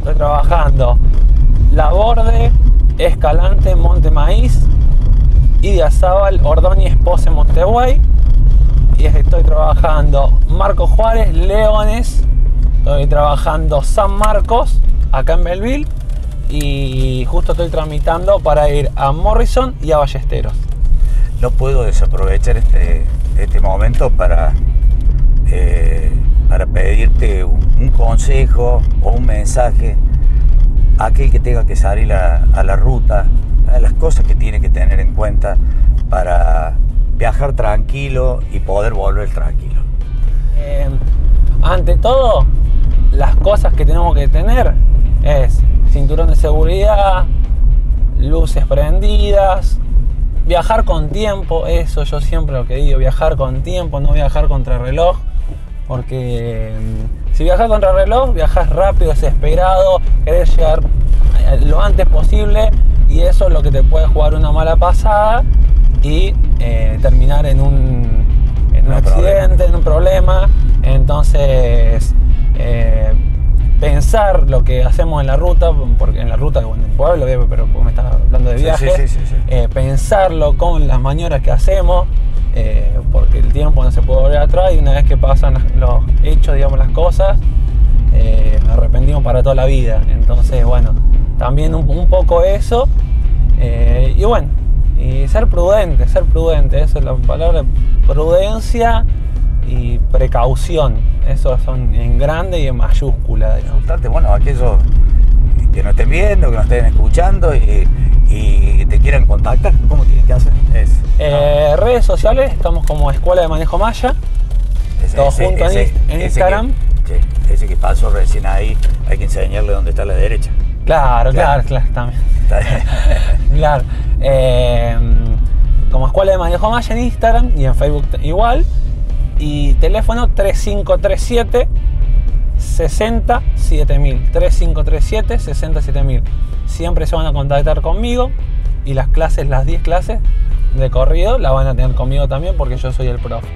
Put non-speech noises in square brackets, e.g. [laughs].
Estoy trabajando Laborde, Escalante, Monte Maíz, Idiazábal, Ordóñez, Pose, Monteguay. Y estoy trabajando Marco Juárez, Leones. Estoy trabajando San Marcos, acá en Belville. Y justo estoy tramitando para ir a Morrison y a Ballesteros. No puedo desaprovechar este, este momento para, eh, para pedirte un, consejo o un mensaje a aquel que tenga que salir a, la ruta, a las cosas que tiene que tener en cuenta para viajar tranquilo y poder volver tranquilo. Eh, ante todo, las cosas que tenemos que tener es cinturón de seguridad, luces prendidas, viajar con tiempo, eso yo siempre lo que digo, viajar con tiempo, no viajar contra reloj, porque mm, si viajas contra reloj, viajas rápido, desesperado, querés llegar eh, lo antes posible y eso es lo que te puede jugar una mala pasada y eh, terminar en un, en un Un accidente, problema. en un problema. Entonces, eh, pensar lo que hacemos en la ruta, porque en la ruta, bueno, en pueblo, pero vos me estás hablando de Sí, viajes, sí, sí, sí, sí. eh, pensarlo con las maniobras que hacemos, porque tiempo no se puede volver atrás y una vez que pasan los hechos, digamos, las cosas, eh, arrepentimos para toda la vida. Entonces, bueno, también un, poco eso. eh, y bueno, y ser prudente, ser prudente, eso es la palabra prudencia y precaución. Eso son en grande y en mayúscula, digamos. Bueno, aquellos que nos estén viendo, que nos estén escuchando y, y te quieran contactar, ¿cómo tienen que hacer? Es, Eh, redes sociales, estamos como Escuela de Manejo Maya. Ese- Todo ese- junto en ese- Instagram. Que, sí, ese que pasó recién ahí, hay que enseñarle dónde está la derecha. Claro, Claro. claro, claro, también. [laughs] Claro. Eh, como Escuela de Manejo Maya en Instagram y en Facebook igual. Y teléfono 3537 67000. 3537 67000. Siempre se van a contactar conmigo y las clases, las 10 clases de corrido, las van a tener conmigo también porque yo soy el profe.